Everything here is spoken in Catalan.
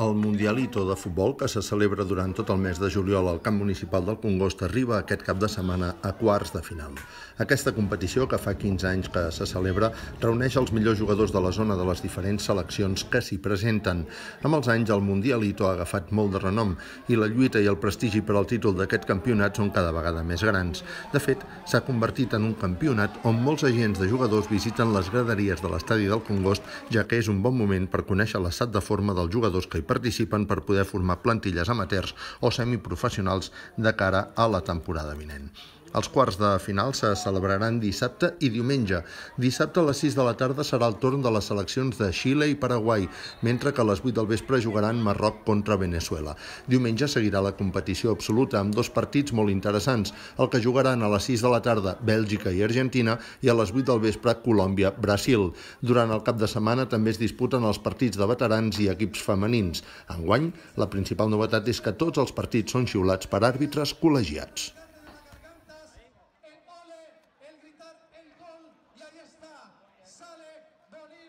El Mundialito de futbol, que se celebra durant tot el mes de juliol al camp municipal del Congost, arriba aquest cap de setmana a quarts de final. Aquesta competició, que fa 15 anys que se celebra, reuneix els millors jugadors de la zona de les diferents seleccions que s'hi presenten. Amb els anys, el Mundialito ha agafat molt de renom i la lluita i el prestigi per al títol d'aquest campionat són cada vegada més grans. De fet, s'ha convertit en un campionat on molts agents de jugadors visiten les graderies de l'estadi del Congost, ja que és un bon moment per conèixer l'estat de forma dels jugadors que hi participen per poder formar plantilles amateurs o semiprofessionals de cara a la temporada vinent. Els quarts de final se celebraran dissabte i diumenge. Dissabte a les 6 de la tarda serà el torn de les seleccions de Xile i Paraguai, mentre que a les 8 del vespre jugaran Marroc contra Venezuela. Diumenge seguirà la competició absoluta amb dos partits molt interessants, el que jugaran a les 6 de la tarda Bèlgica i Argentina i a les 8 del vespre Colòmbia-Brasil. Durant el cap de setmana també es disputen els partits de veterans i equips femenins. Enguany, la principal novetat és que tots els partits són xiulats per àrbitres col·legiats. sale Bonini.